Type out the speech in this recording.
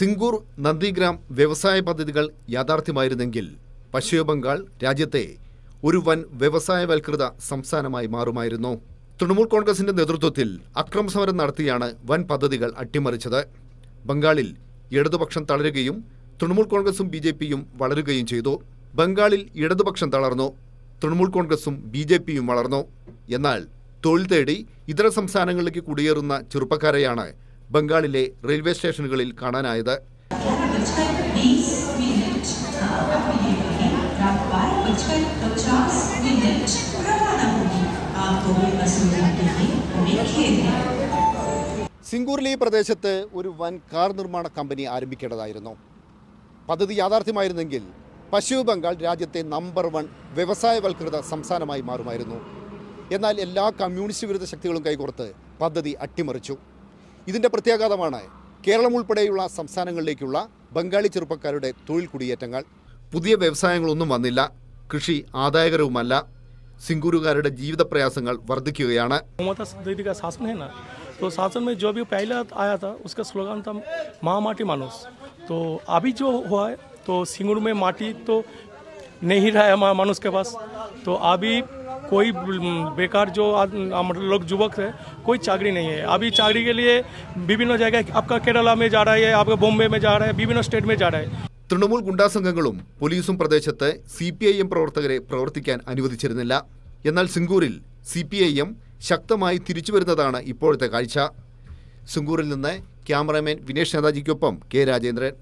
സിംഗൂർ നന്ദിഗ്രാം വ്യവസായ പദ്ധതികൾ യാഥാർത്ഥ്യമായിരുന്നെങ്കിൽ പശ്ചിമബംഗാൾ രാജ്യത്തെ ഒരു വൻ വ്യവസായവൽകൃത സംസ്ഥാനമായി മാറുമായിരുന്നു. തൃണമൂൽ കോൺഗ്രസിന്റെ നേതൃത്വത്തിൽ അക്രമ സമരം നടത്തിയാണ് വൻ പദ്ധതികൾ അട്ടിമറിച്ചത്. ബംഗാളിൽ ഇടതുപക്ഷം തളരുകയും തൃണമൂൽ കോൺഗ്രസും ബി ജെ പിയും വളരുകയും ചെയ്തു. ബംഗാളിൽ ഇടതുപക്ഷം തളർന്നു തൃണമൂൽ കോൺഗ്രസും ബി ജെ പിയും വളർന്നു. എന്നാൽ തൊഴിൽ തേടി ഇതര സംസ്ഥാനങ്ങളിലേക്ക് കുടിയേറുന്ന ചെറുപ്പക്കാരെയാണ് ബംഗാളിലെ റെയിൽവേ സ്റ്റേഷനുകളിൽ കാണാനായത്. സിംഗൂർലി പ്രദേശത്ത് ഒരു വൻ കാർ നിർമ്മാണ കമ്പനി ആരംഭിക്കേണ്ടതായിരുന്നു. പദ്ധതി യാഥാർത്ഥ്യമായിരുന്നെങ്കിൽ പശ്ചിമ ബംഗാൾ രാജ്യത്തെ നമ്പർ വൺ വ്യവസായവൽകൃത സംസ്ഥാനമായി മാറുമായിരുന്നു. എന്നാൽ എല്ലാ കമ്മ്യൂണിസ്റ്റ് വിരുദ്ധ ശക്തികളും കൈകോർത്ത് പദ്ധതി അട്ടിമറിച്ചു. ഇതിൻ്റെ പ്രത്യാഘാതമാണ് കേരളം ഉൾപ്പെടെയുള്ള സംസ്ഥാനങ്ങളിലേക്കുള്ള ബംഗാളി ചെറുപ്പക്കാരുടെ തൊഴിൽ കുടിയേറ്റങ്ങൾ പുതിയ വ്യവസായങ്ങളൊന്നും വന്നില്ല കൃഷി ആദായകരവുമല്ല സിംഗൂരുകാരുടെ ജീവിത പ്രയാസങ്ങൾ വർദ്ധിക്കുകയാണ് ममता दीदी का शासन है ना तो शासन में जो भी पहला आया था उसका स्लोगन था माँ माटी मानुस तो अभी जो हुआ है तो सिंगूर में माटी तो नहीं रहा है हमारा मानुस के पास तो अभी कोई बेकार जो आद- मतलब लोग युवक है कोई चाकरी नहीं है अभी चाकरी के लिए विभिन्न जगह आपका केरला में जा रहा है आपका बॉम्बे में जा रहा है विभिन्न स्टेट में जा रहा है തൃണമൂൽ ഗുണ്ടാസംഘങ്ങളും പോലീസും പ്രദേശത്ത് സി പി ഐ എം പ്രവർത്തകരെ പ്രവർത്തിക്കാൻ അനുവദിച്ചിരുന്നില്ല എന്നാൽ സിംഗൂരിൽ സി പി ഐ എം ശക്തമായി തിരിച്ചു വരുന്നതാണ് ഇപ്പോഴത്തെ കാഴ്ച സിംഗൂരിൽ നിന്ന് ക്യാമറാമാൻ വിനേഷ് നേതാജിക്കൊപ്പം കെ രാജേന്ദ്രൻ